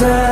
myself